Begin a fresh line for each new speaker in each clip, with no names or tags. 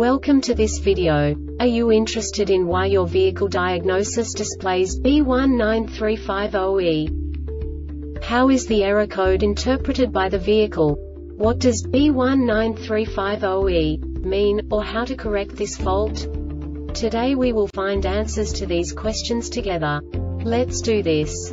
Welcome to this video. Are you interested in why your vehicle diagnosis displays B19350E? How is the error code interpreted by the vehicle? What does B19350E mean, or how to correct this fault? Today we will find answers to these questions together. Let's do this.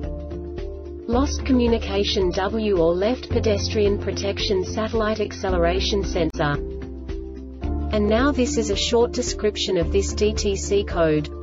Lost communication W or left pedestrian protection satellite acceleration sensor. And now this is a short description of this DTC code.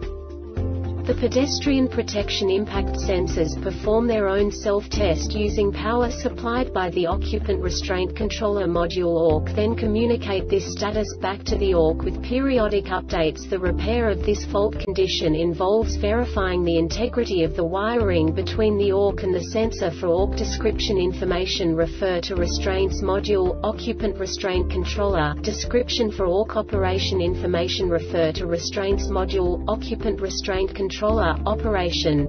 The pedestrian protection impact sensors perform their own self-test using power supplied by the occupant restraint controller module ORC then communicate this status back to the ORC with periodic updates. The repair of this fault condition involves verifying the integrity of the wiring between the ORC and the sensor for ORC description information refer to restraints module, occupant restraint controller, description for ORC operation information refer to restraints module, occupant restraint controller controller, operation.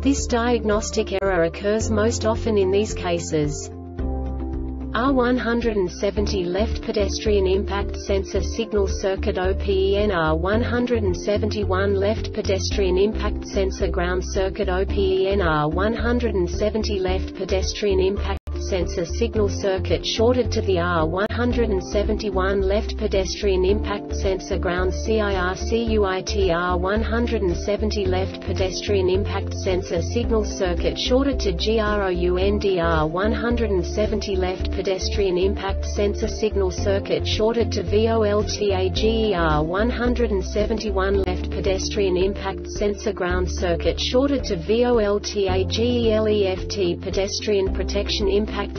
This diagnostic error occurs most often in these cases. R170 left pedestrian impact sensor signal circuit OPEN R171 left pedestrian impact sensor ground circuit OPEN R170 left pedestrian impact sensor signal circuit shorted to the R171 left pedestrian impact sensor ground CIRCUITR 170 left pedestrian impact sensor signal circuit shorted to GROUNDR 170 left pedestrian impact sensor signal circuit shorted to VOLTAGER 171 left pedestrian impact sensor ground circuit shorted to VOLTAGELEFT pedestrian protection impact Impact